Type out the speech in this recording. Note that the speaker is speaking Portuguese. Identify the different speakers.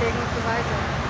Speaker 1: legen und so